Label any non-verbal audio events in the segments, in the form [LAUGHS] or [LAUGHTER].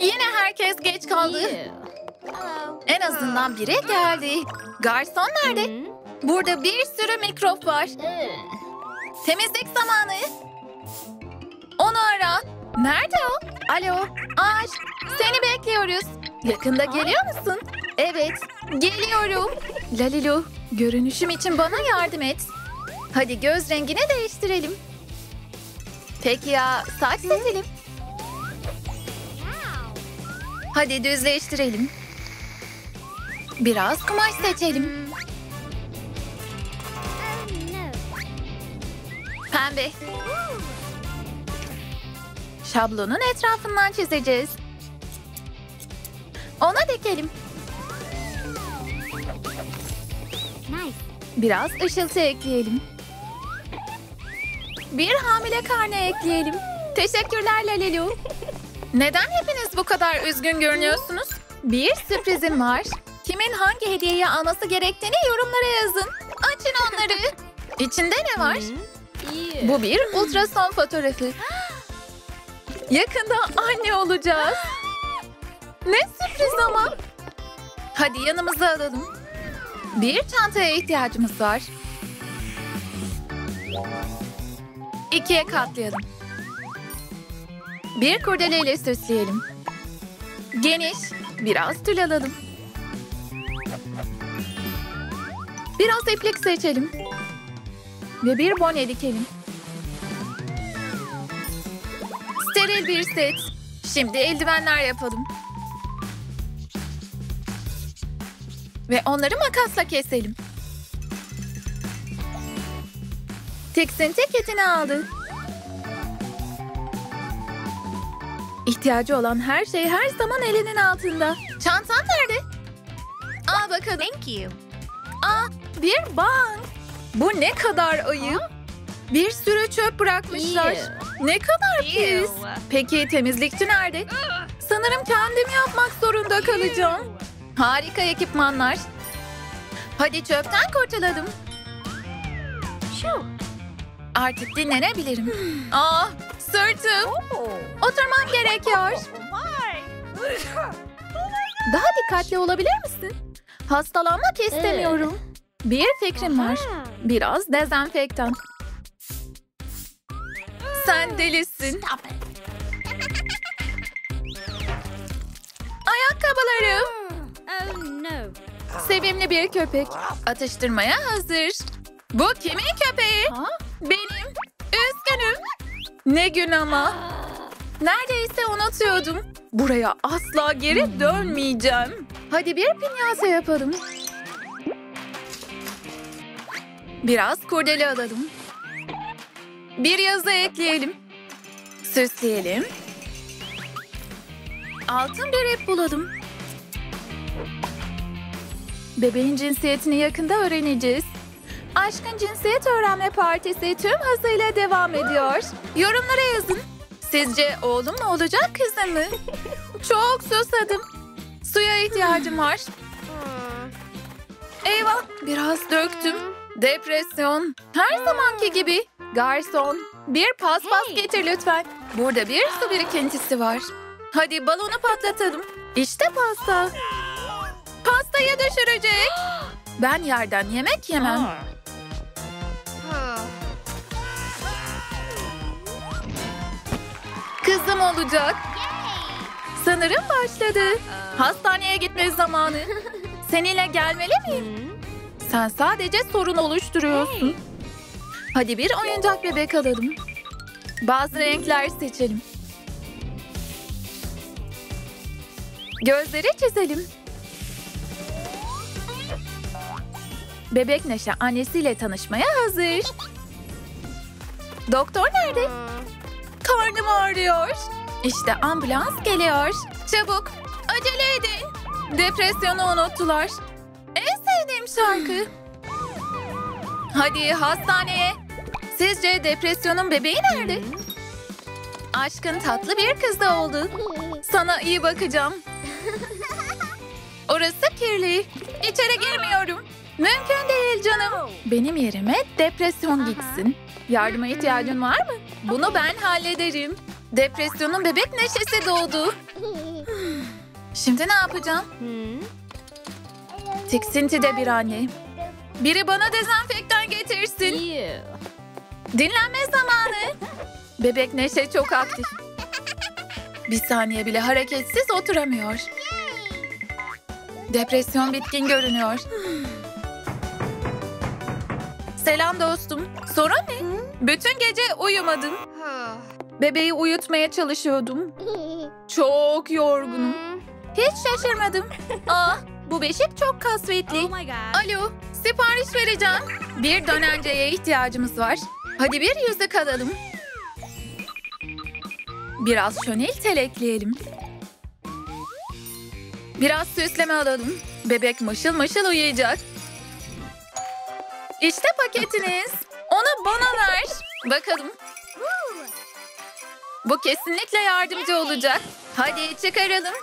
Yine herkes geç kaldı. En azından biri geldi. Garson nerede? Burada bir sürü mikrop var. Temizlik zamanı. Onu ara. Nerede o? Alo, Aşk. Seni bekliyoruz. Yakında geliyor musun? Evet, geliyorum. Lalilu, görünüşüm için bana yardım et. Hadi göz rengini değiştirelim. Peki ya saç seçelim. Hadi düzleştirelim. Biraz kumaş seçelim. Pembe. Şablonun etrafından çizeceğiz. Ona dikelim. Biraz ışıltı ekleyelim. Bir hamile karne ekleyelim. Teşekkürler Lalilu. Neden hepiniz bu kadar üzgün görünüyorsunuz? Bir sürprizim var. Kimin hangi hediyeyi alması gerektiğini yorumlara yazın. Açın onları. İçinde ne var? Bu bir ultrason fotoğrafı. Yakında anne olacağız. Ne sürpriz ama. Hadi yanımıza alalım. Bir çantaya ihtiyacımız var. İkiye katlayalım. Bir kurdeleyle süsleyelim. Geniş, biraz tül alalım. Biraz iplik seçelim. Ve bir bone dikelim. Steril bir set. Şimdi eldivenler yapalım. Ve onları makasla keselim. Tiksinti kitini aldı. İhtiyacı olan her şey her zaman elinin altında. Çantan nerede? Aa bakalım. Thank you. Aa bir bank. Bu ne kadar ayıp. Bir sürü çöp bırakmışlar. Ew. Ne kadar pis. Peki temizlikçi nerede? Sanırım kendim yapmak zorunda kalacağım. Harika ekipmanlar. Hadi çöpten kurtulalım. Artık dinlenebilirim. Ah sırtım. Oh. Oturmam gerekiyor. Daha dikkatli olabilir misin? Hastalanmak istemiyorum. Bir fikrim var. Biraz dezenfektan. Sen delisin. [LAUGHS] Ayakkabılarım. Oh no. Sevimli bir köpek. Atıştırmaya hazır. Bu kimin köpeği? Benim. Üzgünüm. Ne gün ama. Neredeyse unutuyordum. Buraya asla geri dönmeyeceğim. Hadi bir pinyasa yapalım. Biraz kurdele alalım. Bir yazı ekleyelim. Süsleyelim. Altın bir ip bulalım. Bebeğin cinsiyetini yakında öğreneceğiz. Aşkın cinsiyet öğrenme partisi tüm hızıyla devam ediyor. Yorumlara yazın. Sizce oğlum mu olacak kızım mı? Çok susadım. Suya ihtiyacım var. Eyvah biraz döktüm. Depresyon. Her zamanki gibi. Garson bir paspas Hey. getir lütfen. Burada bir su birikintisi var. Hadi balonu patlatalım. İşte pasta. Pastayı düşürecek. Ben yerden yemek yemem. Kızım olacak. Sanırım başladı. Hastaneye gitme zamanı. [LAUGHS] Seninle gelmeli miyim? Sen sadece sorun oluşturuyorsun. Hadi bir oyuncak bebek alalım. Bazı renkler seçelim. Gözleri çizelim. Bebek Neşe annesiyle tanışmaya hazır. [LAUGHS] Doktor nerede? Karnım ağrıyor. İşte ambulans geliyor. Çabuk, acele edin. Depresyonu unuttular. En sevdiğim şarkı. Hadi hastaneye. Sizce depresyonun bebeği nerede? Aşkın tatlı bir kız da oldu. Sana iyi bakacağım. Orası kirli. İçeri girmiyorum. Mümkün değil canım. Benim yerime depresyon gitsin. Yardıma ihtiyacın var mı? Bunu ben hallederim. Depresyonun bebek neşesi doğdu. Şimdi ne yapacağım? Tiksinti de bir anne. Biri bana dezenfektan getirsin. Dinlenme zamanı. Bebek Neşe çok aktif. Bir saniye bile hareketsiz oturamıyor. Depresyon bitkin görünüyor. Selam dostum. Sorun ne? Bütün gece uyumadım. Bebeği uyutmaya çalışıyordum. [LAUGHS] Çok yorgunum. Hiç şaşırmadım. [LAUGHS] Aa, bu beşik çok kasvetli. Oh. Alo, sipariş vereceğim. Bir dönenceye ihtiyacımız var. Hadi bir yüzük alalım. Biraz şönel tel ekleyelim. Biraz süsleme alalım. Bebek mışıl mışıl uyuyacak. İşte paketiniz. Bana ver. Bakalım. Bu kesinlikle yardımcı olacak. Hadi çıkaralım.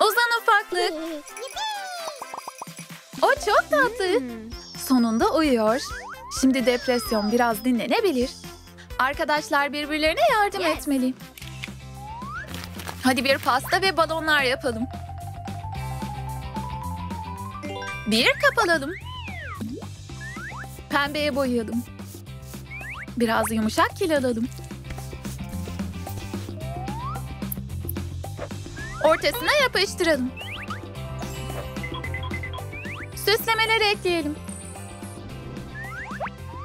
Uzan ufaklık. O çok tatlı. Sonunda uyuyor. Şimdi depresyon biraz dinlenebilir. Arkadaşlar birbirlerine yardım Yes. etmeli. Hadi bir pasta ve balonlar yapalım. Bir kap alalım. Pembeye boyayalım. Biraz yumuşak kil alalım. Ortasına yapıştıralım. Süslemeleri ekleyelim.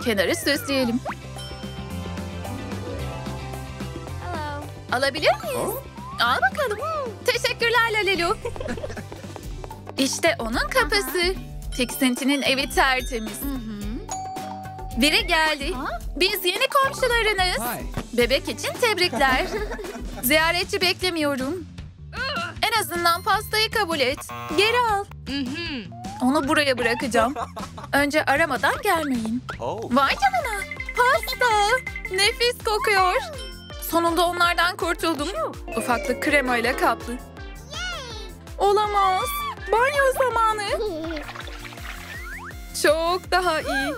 Kenarı süsleyelim. Hello. Alabilir miyiz? Al bakalım. Teşekkürler Lalelu. [LAUGHS] işte onun kapısı. Tiksintinin evi tertemiz. Mm-hmm. Biri geldi. Biz yeni komşularınız. Bebek için tebrikler. [LAUGHS] Ziyaretçi beklemiyorum. En azından pastayı kabul et. Geri al. Mm-hmm. Onu buraya bırakacağım. Önce aramadan gelmeyin. Oh. Vay canına. Pasta. Nefis kokuyor. Sonunda onlardan kurtuldum. Ufaklık kremayla kaplı. Olamaz. Banyo zamanı. Çok daha iyi.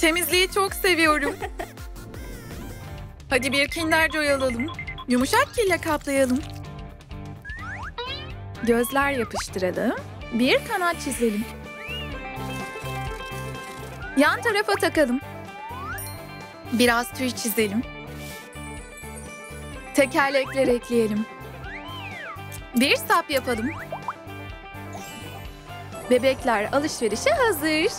Temizliği çok seviyorum. Hadi bir Kinder Joy. Yumuşak kille kaplayalım. Gözler yapıştıralım. Bir kanat çizelim. Yan tarafa takalım. Biraz tüy çizelim. Tekerlekler ekleyelim. Bir sap yapalım. Bebekler alışverişe hazır.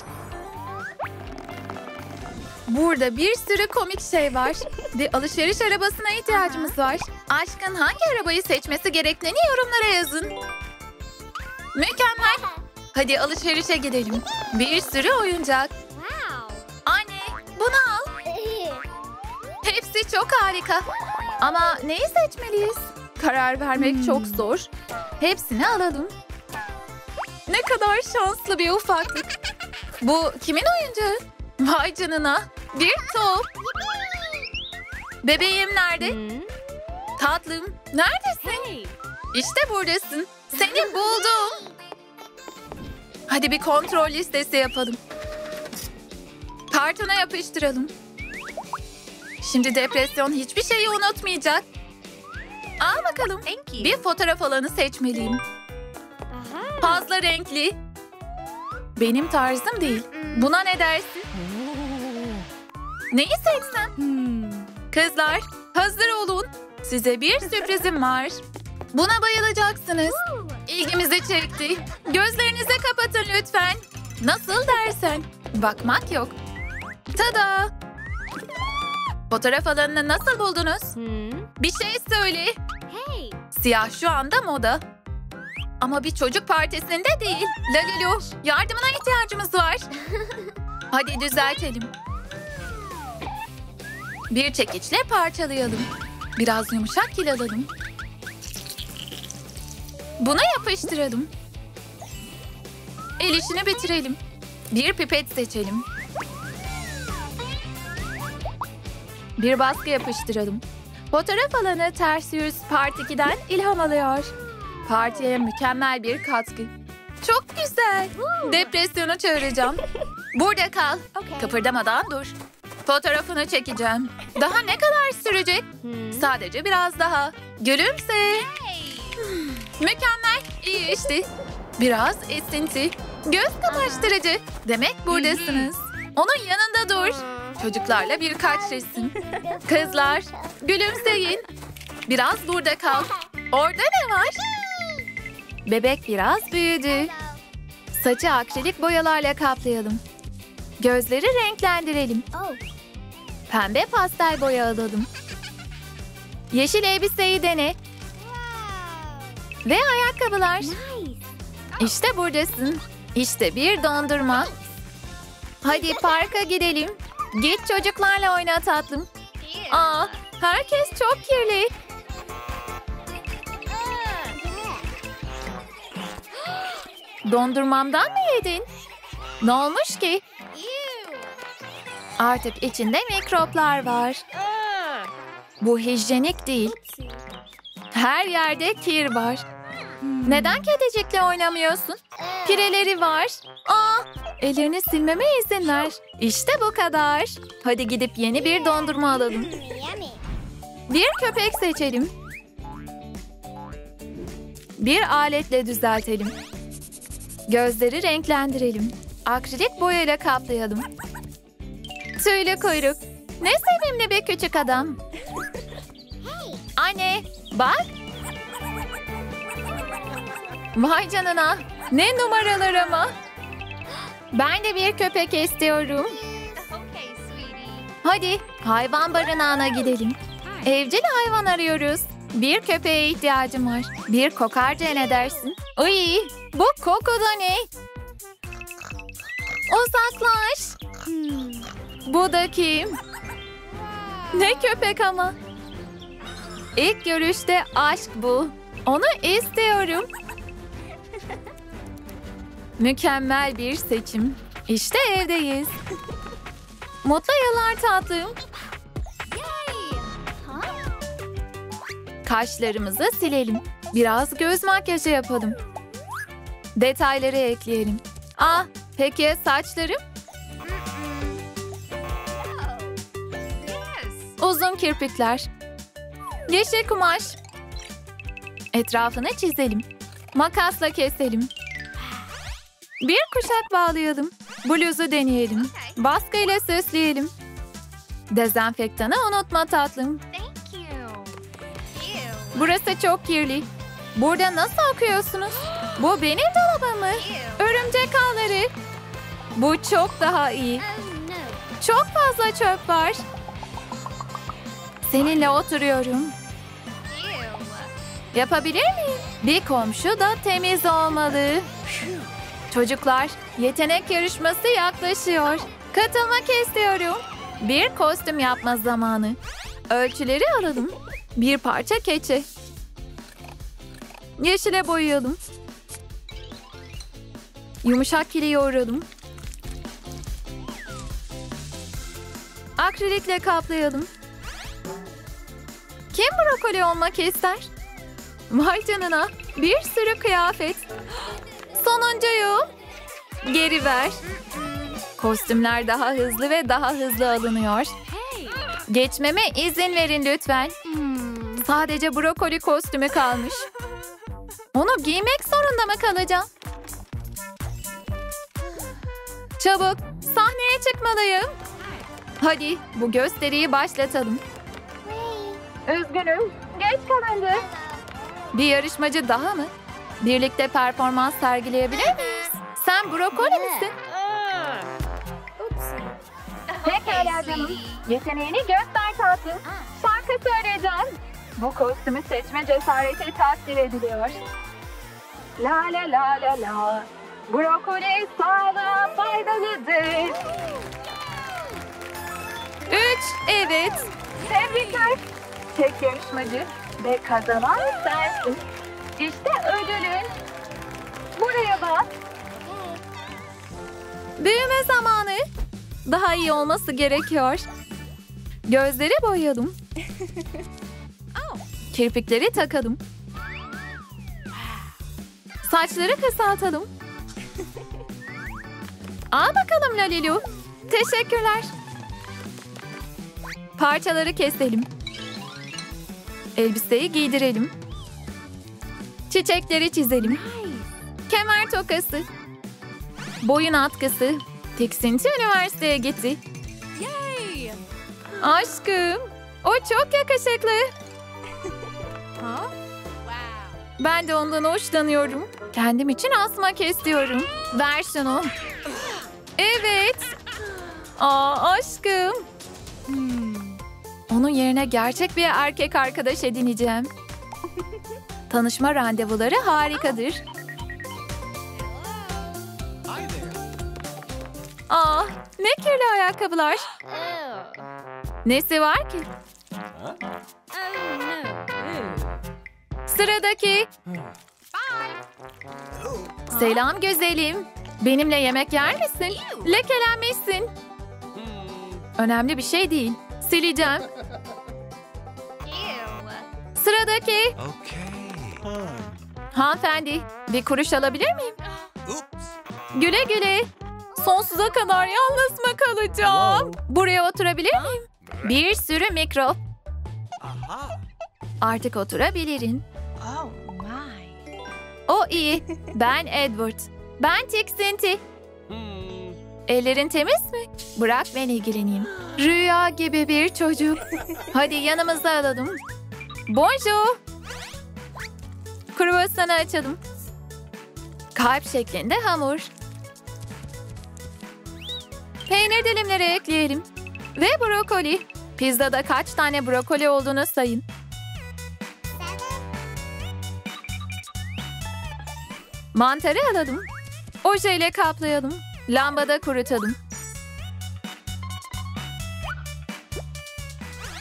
Burada bir sürü komik şey var. Bir alışveriş arabasına ihtiyacımız var. Aşkın hangi arabayı seçmesi gerektiğini yorumlara yazın. Mükemmel. Hadi alışverişe gidelim. Bir sürü oyuncak. Anne, bunu al. [LAUGHS] Hepsi çok harika. Ama neyi seçmeliyiz? Karar vermek çok zor. Hepsini alalım. Ne kadar şanslı bir ufaklık. Bu kimin oyuncağı? Vay canına. Bir top. Bebeğim nerede? Hmm. Tatlım, neredesin? Hey. İşte buradasın. Seni buldum. Hadi bir kontrol listesi yapalım. Kartona yapıştıralım. Şimdi depresyon hiçbir şeyi unutmayacak. Al bakalım. Bir fotoğraf alanı seçmeliyim. Aha. Fazla renkli. Benim tarzım değil. Buna ne dersin? Neyi seçsem? Hmm. Kızlar hazır olun. Size bir sürprizim var. Buna bayılacaksınız. İlgimizi çekti. Gözlerinizi kapatın lütfen. Nasıl dersen. Bakmak yok. Tada! Fotoğraf alanını nasıl buldunuz? Hmm. Bir şey söyle. Hey. Siyah şu anda moda. Ama bir çocuk partisinde değil. Lalilu, yardımına ihtiyacımız var. [LAUGHS] Hadi düzeltelim. Bir çekiçle parçalayalım. Biraz yumuşak kil alalım. Buna yapıştıralım. El işini bitirelim. Bir pipet seçelim. Bir baskı yapıştıralım. Fotoğraf alanı ters yüz Part 2'den ilham alıyor. Partiye mükemmel bir katkı. Çok güzel. Depresyonu çağıracağım. Burada kal. Okay. Kıpırdamadan dur. Fotoğrafını çekeceğim. Daha ne kadar sürecek? Hmm. Sadece biraz daha. Gülümse. Mükemmel. İyi işte. Biraz esinti. Göz kamaştırıcı. Demek buradasınız. Onun yanında dur. Çocuklarla birkaç resim. Kızlar, gülümseyin. Biraz burada kal. Orada ne var? Bebek biraz büyüdü. Saçı akrilik boyalarla kaplayalım. Gözleri renklendirelim. Pembe pastel boya alalım. Yeşil elbiseyi dene. Ve ayakkabılar. İşte buradasın. İşte bir dondurma. Hadi parka gidelim. Git çocuklarla oyna tatlım. Aa, herkes çok kirli. [GASPS] Dondurmamdan mı yedin? Ne olmuş ki? Artık içinde mikroplar var. Bu hijyenik değil. Her yerde kir var. Neden kedicikle oynamıyorsun? Pireleri var. Aa, ellerini silmeme izin ver. İşte bu kadar. Hadi gidip yeni bir dondurma alalım. Bir köpek seçelim. Bir aletle düzeltelim. Gözleri renklendirelim. Akrilik boyayla kaplayalım. Tüylü kuyruk. Ne sevimli bir küçük adam. Anne, bak. Vay canına. Ne numaralar ama. Ben de bir köpek istiyorum. Hadi hayvan barınağına gidelim. Evcil hayvan arıyoruz. Bir köpeğe ihtiyacım var. Bir kokarca ne dersin? Ay, bu koku da ne? Uzaklaş. Hmm. Bu da kim? Ne köpek ama. İlk görüşte aşk bu. Onu istiyorum. Mükemmel bir seçim. İşte evdeyiz. Mutlu yıllar tatlım. Kaşlarımızı silelim. Biraz göz makyajı yapalım. Detayları ekleyelim. Ah, peki saçlarım? Uzun kirpikler. Yeşil kumaş. Etrafını çizelim. Makasla keselim. Bir kuşak bağlayalım. Bluzu deneyelim. Baskıyla süsleyelim. Dezenfektanı unutma tatlım. Burası çok kirli. Burada nasıl okuyorsunuz? [GASPS] Bu benim dolabım mı? Ew. Örümcek ağları. Bu çok daha iyi. Oh. Çok fazla çöp var. Seninle oturuyorum. Yapabilir miyim? Bir komşu da temiz olmalı. Çocuklar, yetenek yarışması yaklaşıyor. Katılmak istiyorum. Bir kostüm yapma zamanı. Ölçüleri alalım. Bir parça keçi. Yeşile boyayalım. Yumuşak kili yoğuralım. Akrilikle kaplayalım. Kim brokoli olmak ister? Vay canına bir sürü kıyafet. Sonuncuyu geri ver. Kostümler daha hızlı ve daha hızlı alınıyor. Geçmeme izin verin lütfen. Hmm. Sadece brokoli kostümü kalmış. Onu giymek zorunda mı kalacağım? Çabuk sahneye çıkmalıyım. Hadi bu gösteriyi başlatalım. Üzgünüm. Geç kalındı. Bir yarışmacı daha mı? Birlikte performans sergileyebilir miyiz? Sen brokoli misin? Pekala canım. Yeteneğini göster tatlım. Şarkı söyleyeceğim. Bu kostümü seçme cesareti takdir ediliyor. La la la la la. Brokoli sağlığa faydalıdır. Üç, evet. Tebrikler. Tek yarışmacı ve kazanan sensin. İşte ödülün. Buraya bak. Büyüme zamanı. Daha iyi olması gerekiyor. Gözleri boyayalım. [LAUGHS] Kirpikleri takalım. Saçları kısaltalım. Al bakalım Lalilu. Teşekkürler. Parçaları keselim. Elbiseyi giydirelim. Çiçekleri çizelim. Kemer tokası. Boyun atkısı. Tiksinti üniversiteye gitti. Aşkım. O çok yakışıklı. Ben de ondan hoşlanıyorum. Kendim için asmak istiyorum. Ver şunu. Evet. Aa aşkım. Onun yerine gerçek bir erkek arkadaş edineceğim. Tanışma randevuları harikadır. Aa, ne kirli ayakkabılar. Nesi var ki? Sıradaki. Selam güzelim. Benimle yemek yer misin? Lekelenmişsin. Önemli bir şey değil. Sileceğim. Sıradaki. Okay. Hanımefendi, bir kuruş alabilir miyim? Oops. Güle güle. Sonsuza kadar yalnız mı kalacağım? Buraya oturabilir miyim? Bir sürü mikrop. Aha. Artık oturabilirim. Oh my. O iyi. Ben Edward. Ben tiksinti. Hmm. Ellerin temiz mi? Bırak ben ilgileneyim. Rüya gibi bir çocuk. Hadi yanımıza alalım. Bonjour. Kruvasanı açalım. Kalp şeklinde hamur. Peynir dilimleri ekleyelim. Ve brokoli. Pizzada kaç tane brokoli olduğunu sayın. Mantarı alalım. Ojeyle kaplayalım. Lambada kurutalım.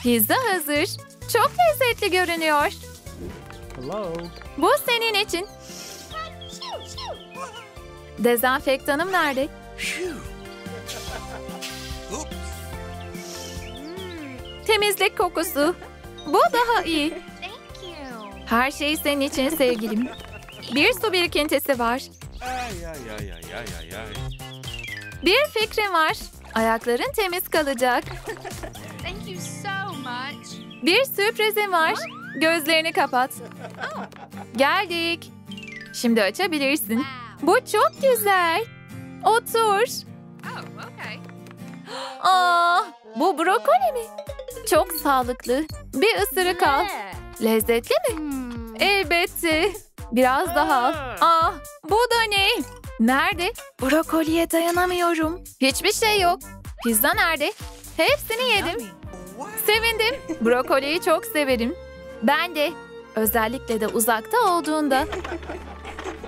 Pizza hazır. Çok lezzetli görünüyor. Hello. Bu senin için. Dezenfektanım nerede? Oops. Temizlik kokusu. Bu daha iyi. Thank you. Her şey senin için sevgilim. Bir su birikintisi var. Bir fikrim var. Ayakların temiz kalacak. Bir sürprizim var. Gözlerini kapat. Geldik. Şimdi açabilirsin. Bu çok güzel. Otur. Oh. Aa, bu brokoli mi? Çok sağlıklı. Bir ısırık al. Lezzetli mi? Hmm. Elbette. Biraz daha al. Aa, bu da ne? Nerede? Brokoliye dayanamıyorum. Hiçbir şey yok. Pizza nerede? Hepsini yedim. Sevindim. Brokoliyi çok severim. Ben de. Özellikle de uzakta olduğunda.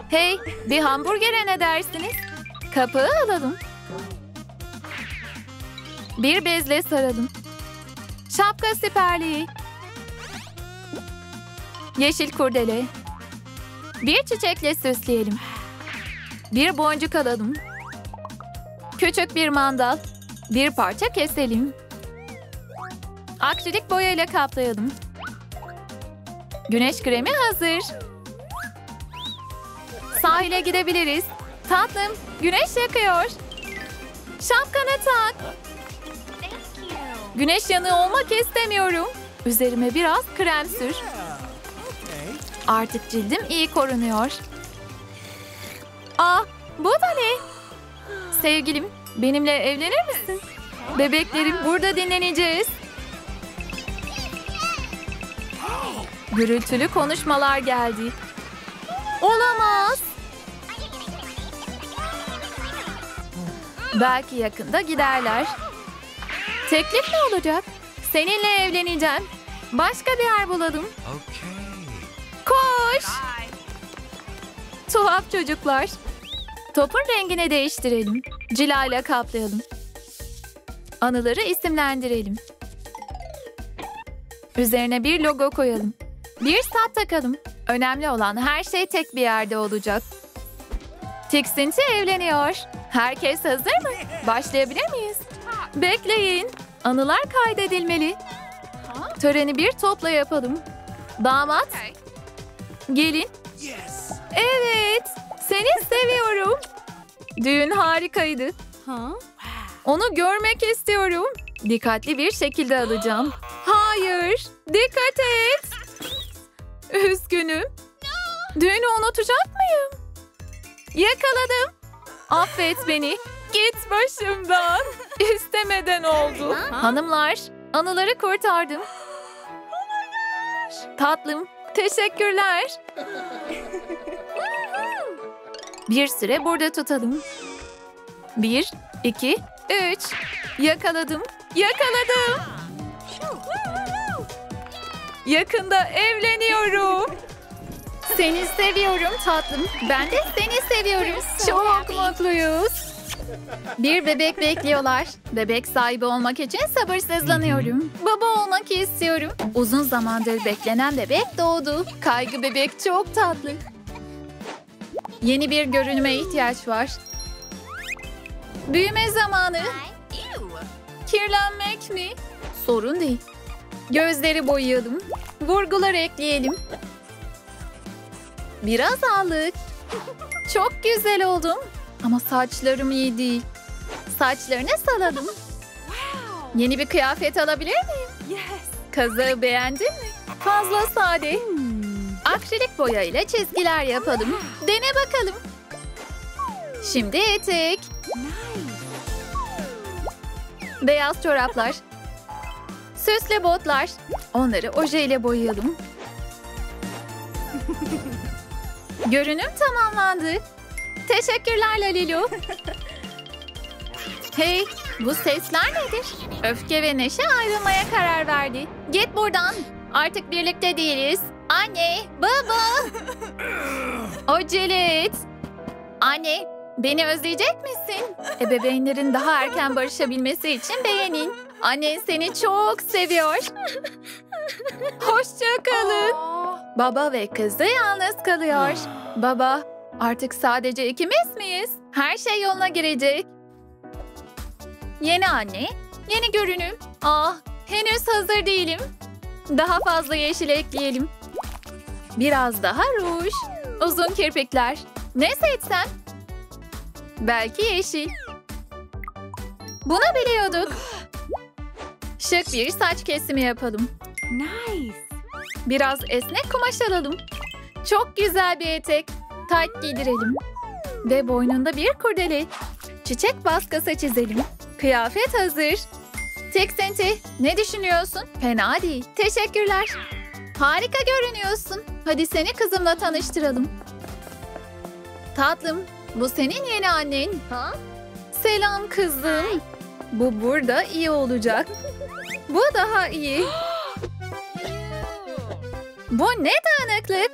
Hey, bir hamburgere ne dersiniz? Kapağı alalım. Bir bezle saralım. Şapka siperliği. Yeşil kurdele. Bir çiçekle süsleyelim. Bir boncuk alalım. Küçük bir mandal. Bir parça keselim. Akrilik boyayla kaplayalım. Güneş kremi hazır. Sahile gidebiliriz. Tatlım, güneş yakıyor. Şapkanı tak. Güneş yanığı olmak istemiyorum. Üzerime biraz krem sür. Artık cildim iyi korunuyor. Aa, bu da ne? Sevgilim, benimle evlenir misin? Bebeklerim, burada dinleneceğiz. Gürültülü konuşmalar geldi. Olamaz. Belki yakında giderler. Teklif ne olacak? Seninle evleneceğim. Başka bir yer bulalım. Koş. Tuhaf çocuklar. Topun rengini değiştirelim. Cilayla kaplayalım. Anıları isimlendirelim. Üzerine bir logo koyalım. Bir sap takalım. Önemli olan her şey tek bir yerde olacak. Tiksinti evleniyor. Herkes hazır mı? Başlayabilir miyiz? Bekleyin. Anılar kaydedilmeli. Töreni bir topla yapalım. Damat, gelin. Evet, seni seviyorum. Düğün harikaydı. Onu görmek istiyorum. Dikkatli bir şekilde alacağım. [GASPS] Hayır, dikkat et. Üzgünüm. Düğünü unutacak mıyım? Yakaladım. Affet beni. Git başımdan. İstemeden oldu. Hanımlar, anıları kurtardım. Tatlım, teşekkürler. Bir süre burada tutalım. Bir, iki, üç. Yakaladım, yakaladım. Yakında evleniyorum. Seni seviyorum tatlım. Ben de seni seviyorum. Çok mutluyuz. Bir bebek bekliyorlar. Bebek sahibi olmak için sabırsızlanıyorum. Baba olmak istiyorum. Uzun zamandır beklenen bebek doğdu. Kaygı bebek çok tatlı. Yeni bir görünüme ihtiyaç var. Büyüme zamanı. Kirlenmek mi? Sorun değil. Gözleri boyayalım. Vurgular ekleyelim. Biraz aldık. Çok güzel oldum. Ama saçlarım iyi değil. Saçlarını saladım. Yeni bir kıyafet alabilir miyim? Kazağı beğendin mi? Fazla sade. Akrilik boya ile çizgiler yapalım. Dene bakalım. Şimdi etek. Beyaz çoraplar. Süslü botlar. Onları ojeyle boyayalım. Görünüm tamamlandı. Teşekkürler Lalilu. Hey, bu sesler nedir? Öfke ve Neşe ayrılmaya karar verdi. Git buradan. Artık birlikte değiliz. Anne, baba. Acele. Anne, beni özleyecek misin? Ebeveynlerin daha erken barışabilmesi için beğenin. Annen seni çok seviyor. Hoşça kalın. Baba ve kızı yalnız kalıyor. Baba, artık sadece ikimiz miyiz? Her şey yoluna girecek. Yeni anne, yeni görünüm. Ah, henüz hazır değilim. Daha fazla yeşil ekleyelim. Biraz daha ruj. Uzun kirpikler. Ne seçsen? Belki yeşil. Bunu biliyorduk. Şık bir saç kesimi yapalım. Nice. Biraz esnek kumaş alalım. Çok güzel bir etek. Tayt giydirelim. Ve boynunda bir kurdele. Çiçek baskısı çizelim. Kıyafet hazır. Tiksinti, ne düşünüyorsun? Fena değil. Teşekkürler. Harika görünüyorsun. Hadi seni kızımla tanıştıralım. Tatlım, bu senin yeni annen. Selam kızım. Bu burada iyi olacak. Bu daha iyi. Bu ne dağınıklık?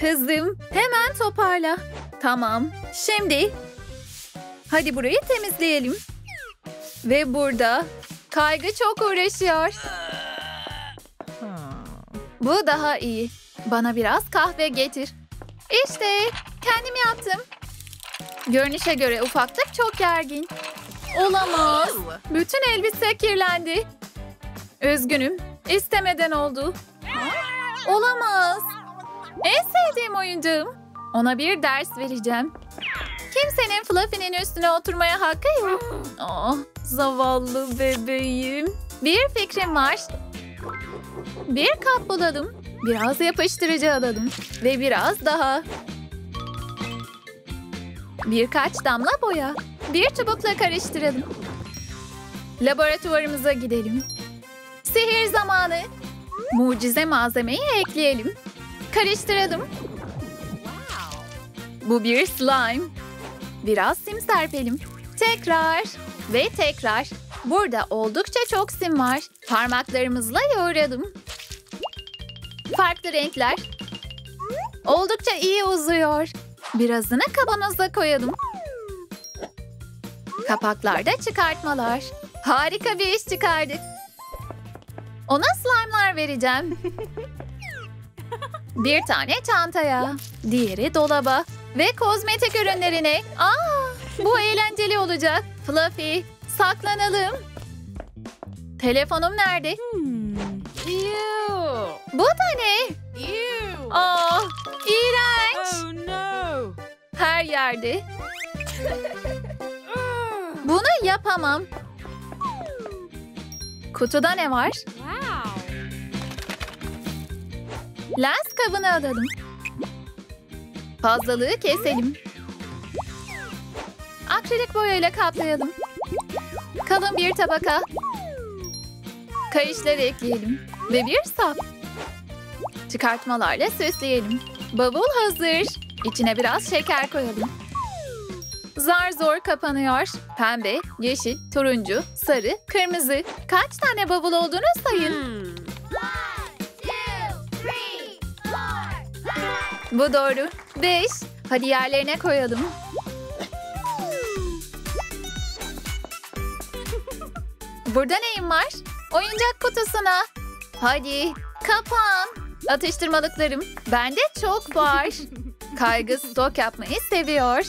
Kızım hemen toparla. Tamam. Şimdi hadi burayı temizleyelim. Ve burada kaygı çok uğraşıyor. Bu daha iyi. Bana biraz kahve getir. İşte kendim yaptım. Görünüşe göre ufaklık çok gergin. Olamaz. Bütün elbise kirlendi. Üzgünüm. İstemeden oldu. Olamaz. En sevdiğim oyuncağım. Ona bir ders vereceğim. Kimsenin Fluffy'nin üstüne oturmaya hakkı yok. Oh, zavallı bebeğim. Bir fikrim var. Bir kap bulalım. Biraz yapıştırıcı alalım. Ve biraz daha. Birkaç damla boya. Bir çubukla karıştıralım. Laboratuvarımıza gidelim. Sihir zamanı. Mucize malzemeyi ekleyelim. Karıştıralım. Bu bir slime. Biraz sim serpelim. Tekrar ve tekrar. Burada oldukça çok sim var. Parmaklarımızla yoğuralım. Farklı renkler. Oldukça iyi uzuyor. Birazını kavanoza koyalım. Kapaklarda çıkartmalar. Harika bir iş çıkardık. Ona slime'lar vereceğim. [LAUGHS] Bir tane çantaya, diğeri dolaba ve kozmetik ürünlerine. Aa, bu eğlenceli olacak. Fluffy, saklanalım. Telefonum nerede? Bu da ne? Aa, iğrenç. Her yerde. Bunu yapamam. Kutuda ne var? Lens kabını alalım. Fazlalığı keselim. Akrilik boyayla kaplayalım. Kalın bir tabaka. Kayışları ekleyelim. Ve bir sap. Çıkartmalarla süsleyelim. Bavul hazır. İçine biraz şeker koyalım. Zar zor kapanıyor. Pembe, yeşil, turuncu, sarı, kırmızı. Kaç tane bavul olduğunu sayın. Bu doğru. Beş. Hadi yerlerine koyalım. Burada neyim var? Oyuncak kutusuna. Hadi kapan. Atıştırmalıklarım. Bende çok var. [LAUGHS] Kaygı stok yapmayı seviyor.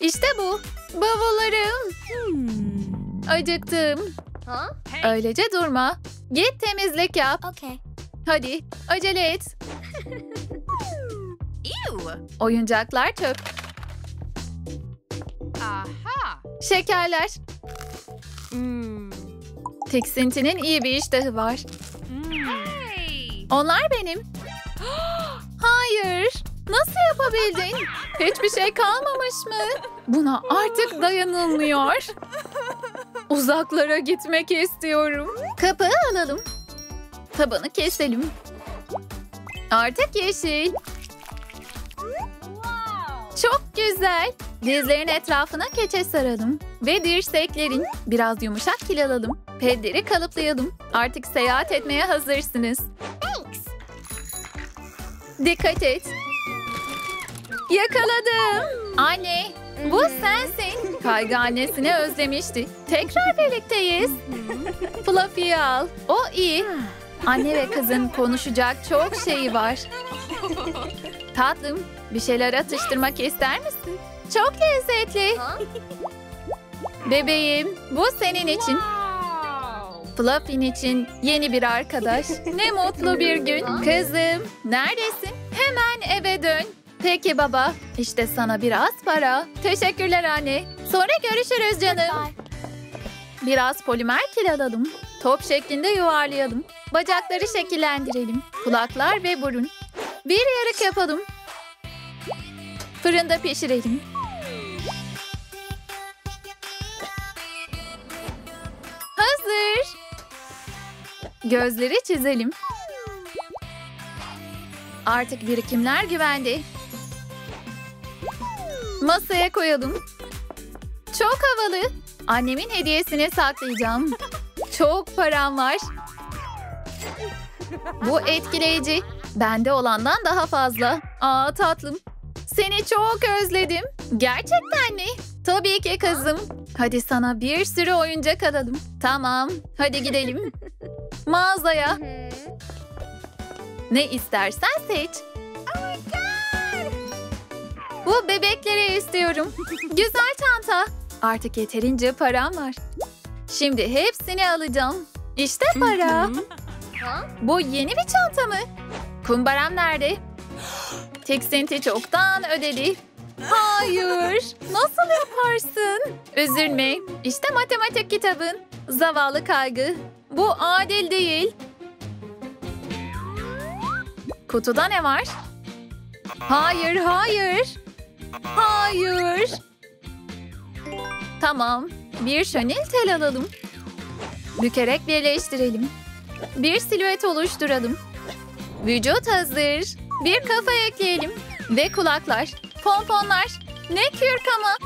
İşte bu. Bavullarım. Acıktım. Öylece durma. Git temizlik yap. Okay. Hadi acele et. [LAUGHS] Ew. Oyuncaklar çöp. Aha. Şekerler. Mm. Tiksintinin iyi bir iştahı var. Hey. Onlar benim. [GASPS] Hayır. Nasıl yapabildin? Hiçbir şey kalmamış mı? Buna artık dayanılmıyor. Uzaklara gitmek istiyorum. Kapağı alalım. Tabanı keselim. Artık yeşil. Çok güzel. Dizlerin etrafına keçe saralım. Ve dirseklerin biraz yumuşak kil alalım. Pedleri kalıplayalım. Artık seyahat etmeye hazırsınız. Dikkat et. Yakaladım. Anne, bu sensin. Kaygı annesini özlemişti. Tekrar birlikteyiz. Fluffy'yi al. O iyi. Anne ve kızın konuşacak çok şeyi var. Tatlım, bir şeyler atıştırmak ister misin? Çok lezzetli. Bebeğim, bu senin için. Fluffy'nin için yeni bir arkadaş. Ne mutlu bir gün. Kızım, neredesin? Hemen eve dön. Peki baba, işte sana biraz para. Teşekkürler anne. Sonra görüşürüz canım. Biraz polimer kil alalım. Top şeklinde yuvarlayalım. Bacakları şekillendirelim. Kulaklar ve burun. Bir yarık yapalım. Fırında pişirelim. Hazır. Gözleri çizelim. Artık birikimler güvende. Masaya koyalım. Çok havalı. Annemin hediyesini saklayacağım. Çok param var. Bu etkileyici. Bende olandan daha fazla. Aa tatlım. Seni çok özledim. Gerçekten mi? Tabii ki kızım. Hadi sana bir sürü oyuncak alalım. Tamam. Hadi gidelim. Mağazaya. Ne istersen seç. Bu bebekleri istiyorum. [LAUGHS] Güzel çanta. Artık yeterince param var. Şimdi hepsini alacağım. İşte para. Bu yeni bir çanta mı? Kumbaram nerede? Tiksinti çoktan ödedi. Hayır. Nasıl yaparsın? Üzülme. İşte matematik kitabın. Zavallı kaygı. Bu adil değil. Kutuda ne var? Hayır, hayır. Hayır. Tamam. Bir şönil tel alalım. Bükerek birleştirelim. Bir silüet oluşturalım. Vücut hazır. Bir kafa ekleyelim. Ve kulaklar. Pomponlar. Ne kürk ama.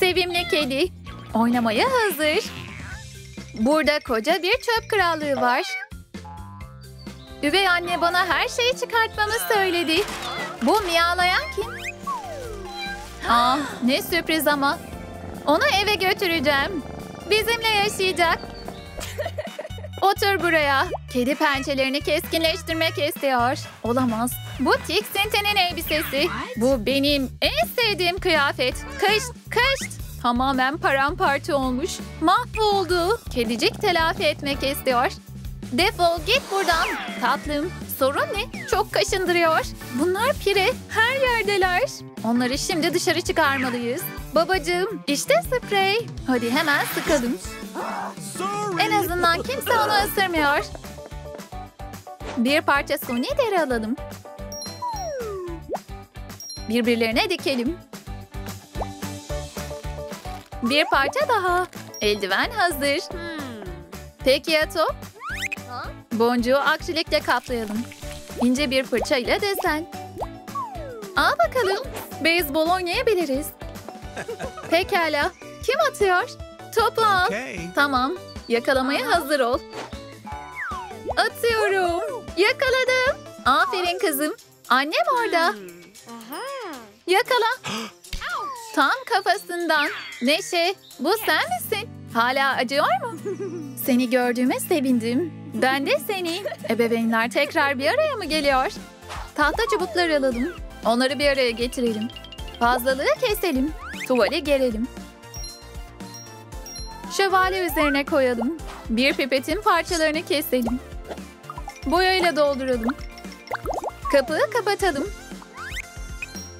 Sevimli kedi. Oynamaya hazır. Burada koca bir çöp krallığı var. Üvey anne bana her şeyi çıkartmamı söyledi. Bu miyavlayan kim? Ah ne sürpriz ama. Onu eve götüreceğim. Bizimle yaşayacak. [LAUGHS] Otur buraya. Kedi pençelerini keskinleştirmek istiyor. Olamaz. Bu tiksintinin elbisesi. Bu benim en sevdiğim kıyafet. Kış, kış. Tamamen paramparça olmuş. Mahvoldu. Kedicik telafi etmek istiyor. Defol git buradan. Tatlım sorun ne? Çok kaşındırıyor. Bunlar pire. Her yerdeler. Onları şimdi dışarı çıkarmalıyız. Babacığım işte sprey. Hadi hemen sıkalım. En azından kimse onu ısırmıyor. Bir parça suni deri alalım. Birbirlerine dikelim. Bir parça daha. Eldiven hazır. Peki ya top? Boncuğu akrilikle kaplayalım. İnce bir fırça ile desen. Al bakalım. Beyzbol oynayabiliriz. [LAUGHS] Pekala. Kim atıyor? Topu al. Okay. Tamam. Yakalamaya hazır ol. Atıyorum. Yakaladım. Aferin kızım. Annem orada. Yakala. [GASPS] Tam kafasından. Neşe, bu sen misin? Hala acıyor mu? [LAUGHS] Seni gördüğüme sevindim. Ben de seni. Ebeveynler tekrar bir araya mı geliyor? Tahta çubuklar alalım. Onları bir araya getirelim. Fazlalığı keselim. Tuvali gerelim. Şövalye üzerine koyalım. Bir pipetin parçalarını keselim. Boyayla dolduralım. Kapıyı kapatalım.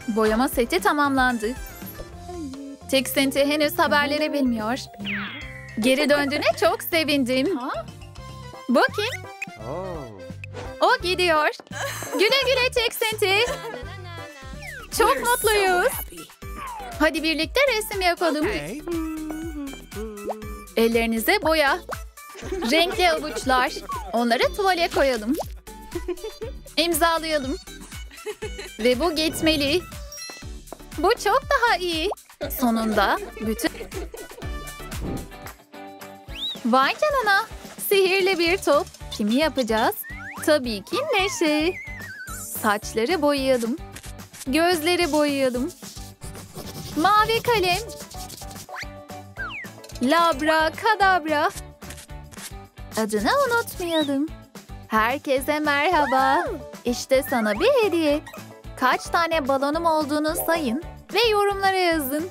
Boyama seti tamamlandı. Tiksinti henüz haberleri bilmiyor. Geri döndüğüne çok sevindim. Bu kim? Oh. O gidiyor. Güle güle Tiksinti. Çok mutluyuz. Hadi birlikte resim yapalım. Okay. Ellerinize boya. Renkli avuçlar. Onları tuvale koyalım. İmzalayalım. Ve bu gitmeli. Bu çok daha iyi. Sonunda bütün... Vay canına. Sihirli bir top. Kimi yapacağız? Tabii ki Neşe. Saçları boyayalım. Gözleri boyayalım. Mavi kalem. Labra kadabra. Adını unutmayalım. Herkese merhaba. İşte sana bir hediye. Kaç tane balonum olduğunu sayın ve yorumlara yazın.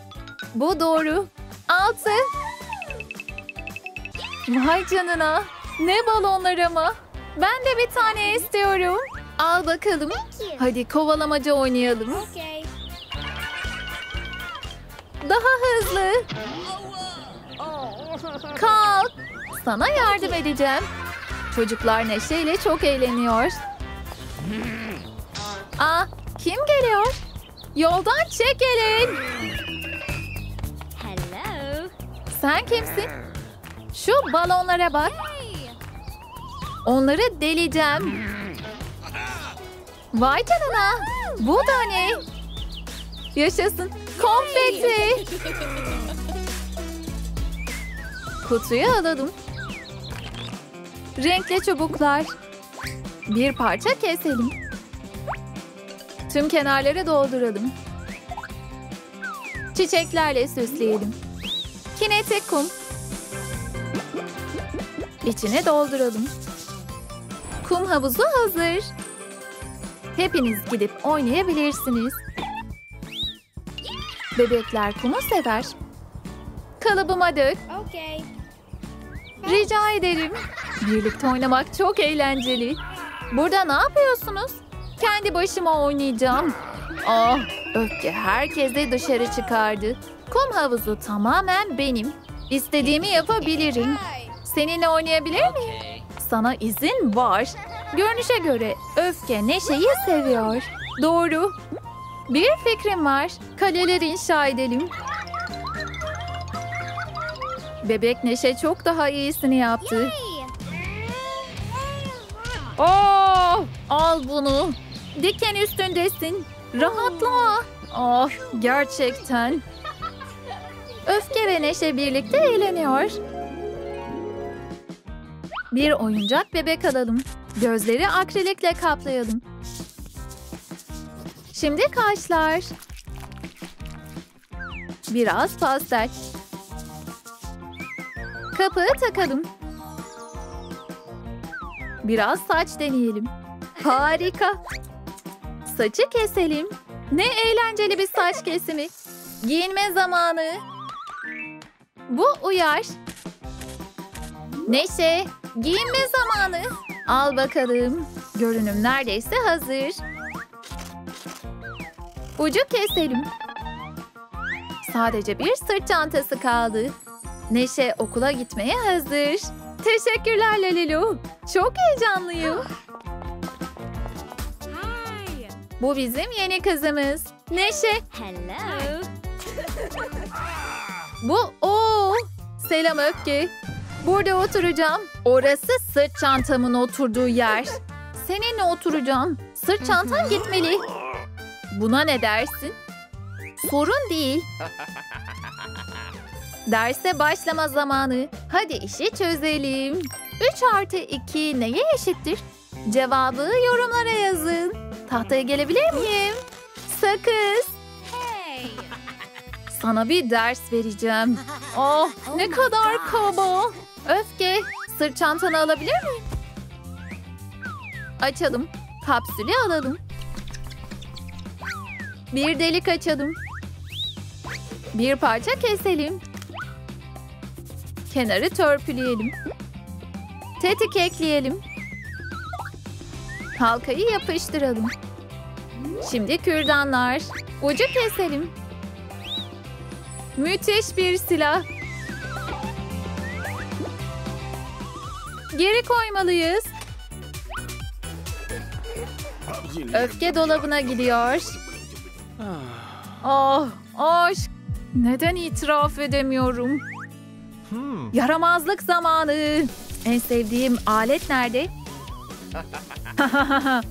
Bu doğru. Altı. Vay canına. Ne balonlar ama. Ben de bir tane istiyorum. Al bakalım. Hadi kovalamaca oynayalım. Daha hızlı. Kalk. Sana yardım edeceğim. Çocuklar neşeyle çok eğleniyor. Aa, kim geliyor? Yoldan çekilin. Hello. Sen kimsin? Şu balonlara bak. Onları deleceğim. Vay canına. Bu da ne? Yaşasın. Konfeti. Kutuyu alalım. Renkli çubuklar. Bir parça keselim. Tüm kenarları dolduralım. Çiçeklerle süsleyelim. Kinetik kum. İçine dolduralım. Kum havuzu hazır. Hepiniz gidip oynayabilirsiniz. Bebekler kumu sever. Kalıbıma dök. Okay. Rica ederim. Birlikte oynamak çok eğlenceli. Burada ne yapıyorsunuz? Kendi başıma oynayacağım. Ah, öfke herkese dışarı çıkardı. Kum havuzu tamamen benim. İstediğimi yapabilirim. Seninle oynayabilir miyim? Sana izin var. Görünüşe göre öfke Neşe'yi seviyor. Doğru. Bir fikrim var. Kaleler inşa edelim. Bebek Neşe çok daha iyisini yaptı. Oh, al bunu. Diken üstündesin. Rahatla. Ah, gerçekten. Öfke ve Neşe birlikte eğleniyor. Bir oyuncak bebek alalım. Gözleri akrilikle kaplayalım. Şimdi kaşlar. Biraz pastel. Kapağı takalım. Biraz saç deneyelim. Harika. Saçı keselim. Ne eğlenceli bir saç kesimi. Giyinme zamanı. Bu uyar. Neşe, giyinme zamanı. Al bakalım. Görünüm neredeyse hazır. Ucu keselim. Sadece bir sırt çantası kaldı. Neşe okula gitmeye hazır. Teşekkürler Lalilu. Çok heyecanlıyım. Hi. Bu bizim yeni kızımız. Neşe. Hello. Bu o. Selam Öfke. Burada oturacağım. Orası sırt çantamın oturduğu yer. Seninle oturacağım. Sırt çantan gitmeli. Buna ne dersin? Sorun değil. Derse başlama zamanı. Hadi işi çözelim. 3 artı 2 neye eşittir? Cevabı yorumlara yazın. Tahtaya gelebilir miyim? Sakız. Hey. Sana bir ders vereceğim. Oh ne kadar kaba. Öfke. Sırt çantanı alabilir miyim? Açalım. Kapsülü alalım. Bir delik açalım. Bir parça keselim. Kenarı törpüleyelim. Tetik ekleyelim. Halkayı yapıştıralım. Şimdi kürdanlar. Ucu keselim. Müthiş bir silah. Geri koymalıyız. Öfke dolabına gidiyor. Oh, aşk. Neden itiraf edemiyorum? Yaramazlık zamanı. En sevdiğim alet nerede? [LAUGHS]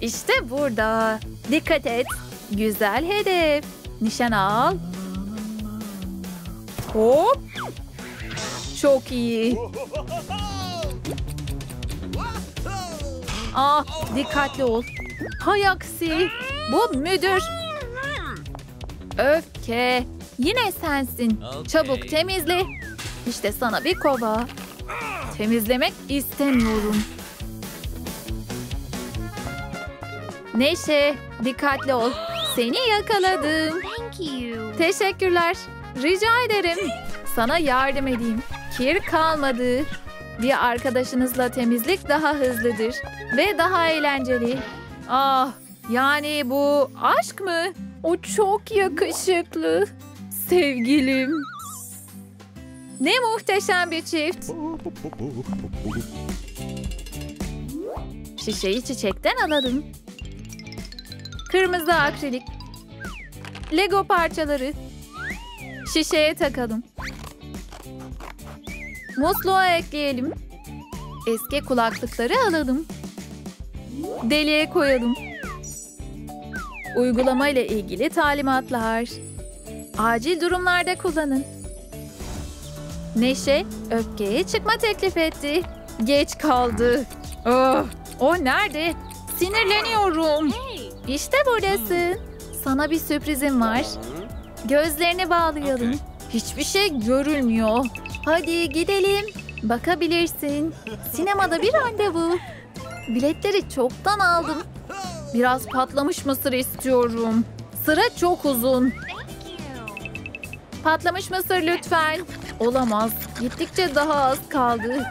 işte burada. Dikkat et. Güzel hedef. Nişan al. Hop. Çok iyi. Ah, dikkatli ol. Hay aksi. Bu müdür. Öfke. Yine sensin. Çabuk temizle. İşte sana bir kova. Temizlemek istemiyorum. Neşe, dikkatli ol. Seni yakaladım. Thank you. Teşekkürler. Rica ederim. Sana yardım edeyim. Kir kalmadı. Bir arkadaşınızla temizlik daha hızlıdır ve daha eğlenceli. Ah, yani bu aşk mı? O çok yakışıklı. Sevgilim. Ne muhteşem bir çift. Şişeyi çiçekten alalım. Kırmızı akrilik. Lego parçaları. Şişeye takalım. Musluğa ekleyelim. Eski kulaklıkları alalım. Deliğe koyalım. Uygulama ile ilgili talimatlar. Acil durumlarda kullanın. Neşe öfkeye çıkma teklif etti. Geç kaldı. Oh, o nerede? Sinirleniyorum. İşte buradasın. Sana bir sürprizim var. Gözlerini bağlayalım. Hiçbir şey görülmüyor. Hadi gidelim. Bakabilirsin. Sinemada bir randevu. Biletleri çoktan aldım. Biraz patlamış mısır istiyorum. Sıra çok uzun. Patlamış mısır lütfen. Olamaz. Gittikçe daha az kaldı.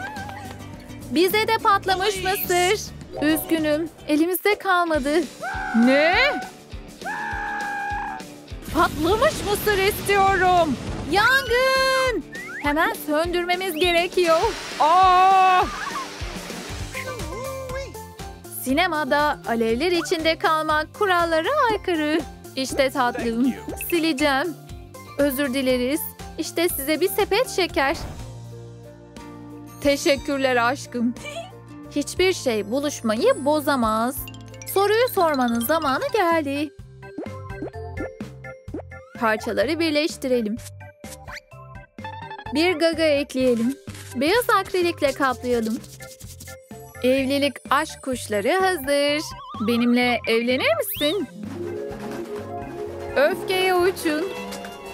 Bize de patlamış mısır. Üzgünüm. Elimizde kalmadı. Ne? Patlamış mısır istiyorum. Yangın! Hemen söndürmemiz gerekiyor. Aa! Sinemada alevler içinde kalmak kurallara aykırı. İşte tatlım. Sileceğim. Özür dileriz. İşte size bir sepet şeker. Teşekkürler aşkım. Hiçbir şey buluşmayı bozamaz. Soruyu sormanın zamanı geldi. Parçaları birleştirelim. Bir gaga ekleyelim. Beyaz akrilikle kaplayalım. Evlilik aşk kuşları hazır. Benimle evlenir misin? Öfkeye uçun.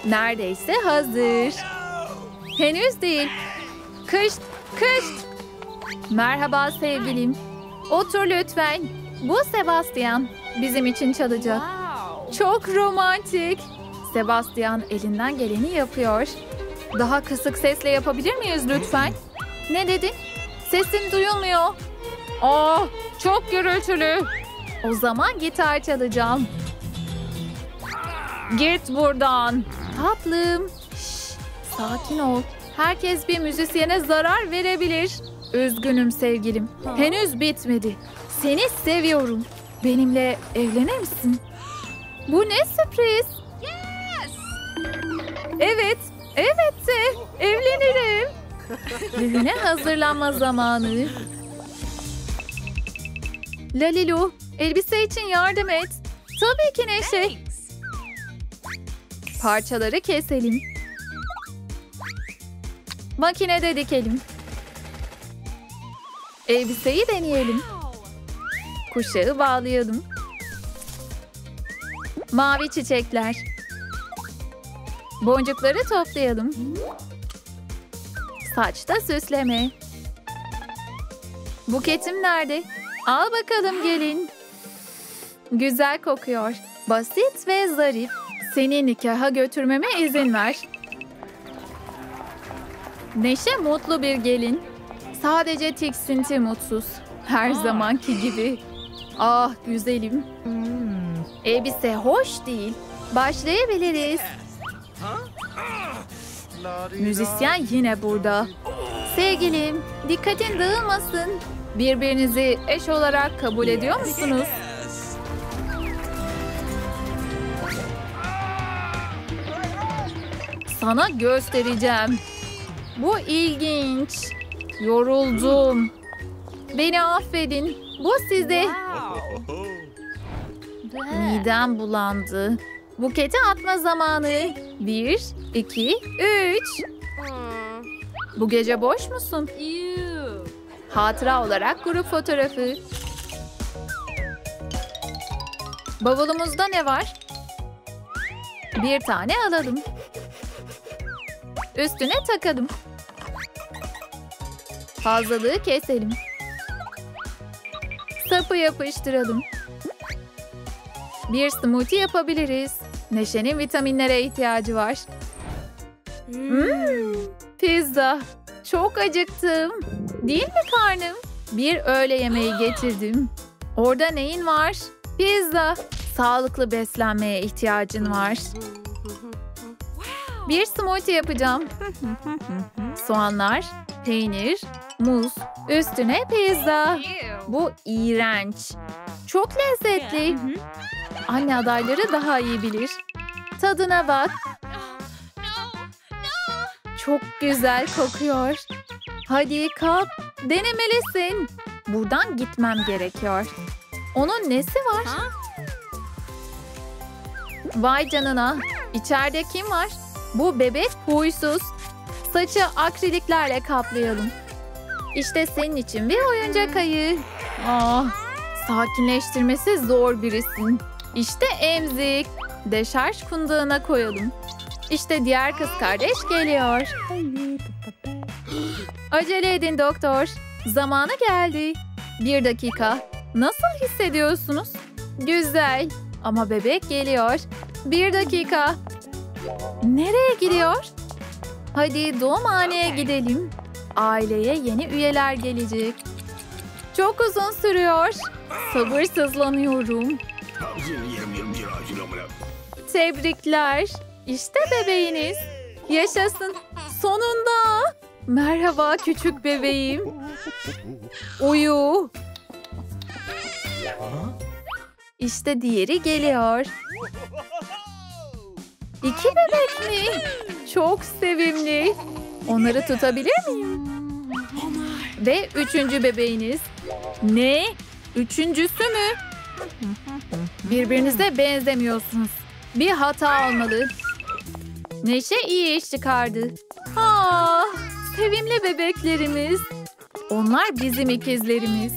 Neredeyse hazır. Henüz değil. Kışt, kışt. Merhaba sevgilim. Otur lütfen. Bu Sebastian. Bizim için çalacak. Çok romantik. Sebastian elinden geleni yapıyor. Daha kısık sesle yapabilir miyiz lütfen? Ne dedin? Sesin duyulmuyor. Aa, çok gürültülü. O zaman gitar çalacağım. Git buradan. Tatlım. Şş, sakin ol. Herkes bir müzisyene zarar verebilir. Üzgünüm sevgilim. Henüz bitmedi. Seni seviyorum. Benimle evlenir misin? Bu ne sürpriz? Evet, evet de evlenirim. Düğüne hazırlanma zamanı. Lalilu, elbise için yardım et. Tabii ki Neşe. Parçaları keselim. Makinede dikelim. Elbiseyi deneyelim. Kuşağı bağlayalım. Mavi çiçekler. Boncukları toplayalım. Saçta süsleme. Buketim nerede? Al bakalım gelin. Güzel kokuyor. Basit ve zarif. Seni nikaha götürmeme izin ver. Neşe mutlu bir gelin. Sadece tiksinti mutsuz. Her zamanki gibi. Ah güzelim. Elbise hoş değil. Başlayabiliriz. Müzisyen yine burada. Sevgilim, dikkatin dağılmasın. Birbirinizi eş olarak kabul ediyor musunuz? Sana göstereceğim. Bu ilginç. Yoruldum. Beni affedin. Bu size. Midem bulandı. Buketi atma zamanı. Bir, iki, üç. Bu gece boş musun? Hatıra olarak grup fotoğrafı. Bavulumuzda ne var? Bir tane alalım. Üstüne takalım. Fazlalığı keselim. Sapı yapıştıralım. Bir smoothie yapabiliriz. Neşe'nin vitaminlere ihtiyacı var. Hmm, pizza. Çok acıktım. Değil mi karnım? Bir öğle yemeği [GASPS] getirdim. Orada neyin var? Pizza. Sağlıklı beslenmeye ihtiyacın var. Bir smoothie yapacağım. [LAUGHS] Soğanlar, peynir, muz, üstüne pizza. Bu iğrenç. Çok lezzetli. Anne adayları daha iyi bilir. Tadına bak. Çok güzel kokuyor. Hadi kalk, denemelisin. Buradan gitmem gerekiyor. Onun nesi var? Vay canına. İçeride kim var? Bu bebek huysuz. Saçı akriliklerle kaplayalım. İşte senin için bir oyuncak ayı. Ah, sakinleştirmesi zor birisin. İşte emzik. Deşarj kundağına koyalım. İşte diğer kız kardeş geliyor. Acele edin doktor. Zamanı geldi. Bir dakika. Nasıl hissediyorsunuz? Güzel. Ama bebek geliyor. Bir dakika. Nereye gidiyor? Hadi doğumhaneye gidelim. Aileye yeni üyeler gelecek. Çok uzun sürüyor. Sabırsızlanıyorum. Tebrikler. İşte bebeğiniz. Yaşasın. Sonunda. Merhaba küçük bebeğim. Uyu. İşte diğeri geliyor. İki bebek mi? Çok sevimli. Onları tutabilir miyim? Ve üçüncü bebeğiniz. Ne? Üçüncüsü mü? Birbirinize benzemiyorsunuz. Bir hata olmalı. Neşe iyi iş çıkardı. Aa, sevimli bebeklerimiz. Onlar bizim ikizlerimiz.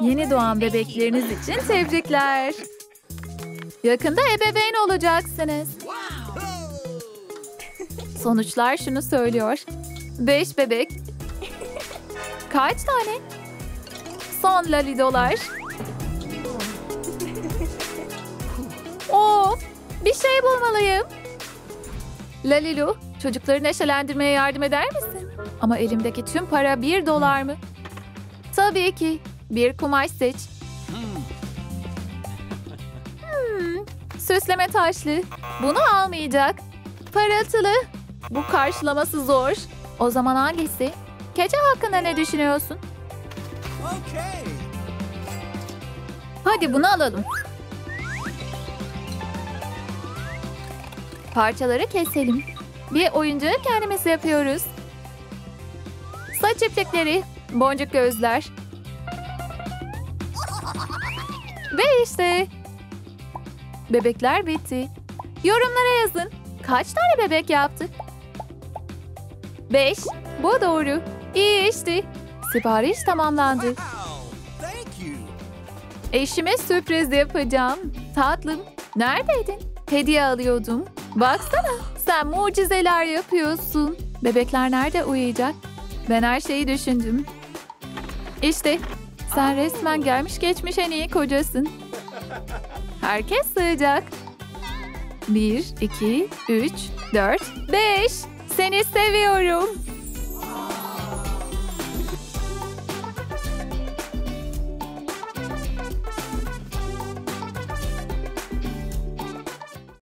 Yeni doğan bebekleriniz için tebrikler. Yakında ebeveyn olacaksınız. Sonuçlar şunu söylüyor. Beş bebek. Kaç tane? Son lalidolar. Oo, bir şey bulmalıyım. Lalilu, çocukları neşelendirmeye yardım eder misin? Ama elimdeki tüm para bir dolar mı? Tabii ki. Bir kumaş seç. Hmm, süsleme taşlı. Bunu almayacak. Parıltılı. Bu karşılaması zor. O zaman hangisi? Keçe hakkında ne düşünüyorsun? Hadi bunu alalım. Parçaları keselim. Bir oyuncağı kendimiz yapıyoruz. Saç iplikleri, boncuk gözler. Ve işte. Bebekler bitti. Yorumlara yazın. Kaç tane bebek yaptık? Beş. Bu doğru. İyi işte. Sipariş tamamlandı. Wow. Eşime sürpriz yapacağım. Tatlım, neredeydin? Hediye alıyordum. Baksana, sen mucizeler yapıyorsun. Bebekler nerede uyuyacak? Ben her şeyi düşündüm. İşte, sen resmen gelmiş geçmiş en iyi kocasın. Herkes sığacak. Bir, iki, üç, dört, beş. Seni seviyorum.